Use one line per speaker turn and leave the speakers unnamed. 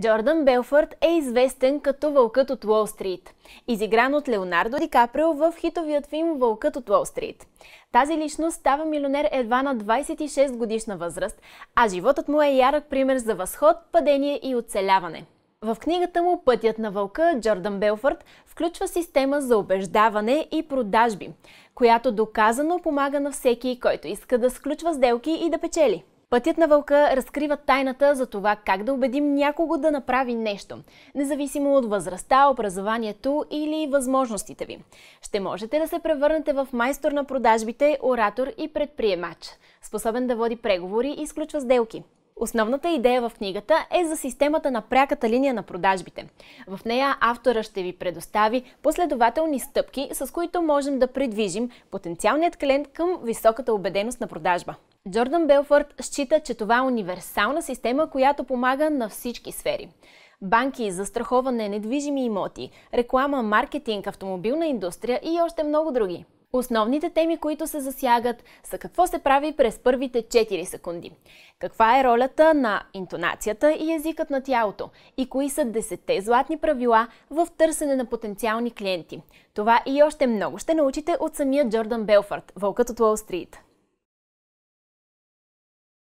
Джордан Белфърд е известен като Вълкът от Уолл Стрит, изигран от Леонардо Ди Каприо в хитовият филм Вълкът от Уолл Стрит. Тази личност става милионер едва на 26 годишна възраст, а животът му е ярък пример за възход, падение и оцеляване. В книгата му Пътят на вълка Джордан Белфърд включва система за убеждаване и продажби, която доказано помага на всеки, който иска да сключва сделки и да печели. Пътят на вълка разкрива тайната за това как да убедим някого да направи нещо, независимо от възрастта, образованието или възможностите ви. Ще можете да се превърнете в майстор на продажбите, оратор и предприемач, способен да води преговори и изключва сделки. Основната идея в книгата е за системата на пряката линия на продажбите. В нея автора ще ви предостави последователни стъпки, с които можем да придвижим потенциалният клиент към високата убеденост на продажба. Джордан Белфорд счита, че това е универсална система, която помага на всички сфери. Банки, застраховане, недвижими имоти, реклама, маркетинг, автомобилна индустрия и още много други. Основните теми, които се засягат, са какво се прави през първите 4 секунди, каква е ролята на интонацията и езикът на тялото и кои са 10 златни правила в търсене на потенциални клиенти. Това и още много ще научите от самия Джордан Белфорд, вълкът от Уолл Стрит.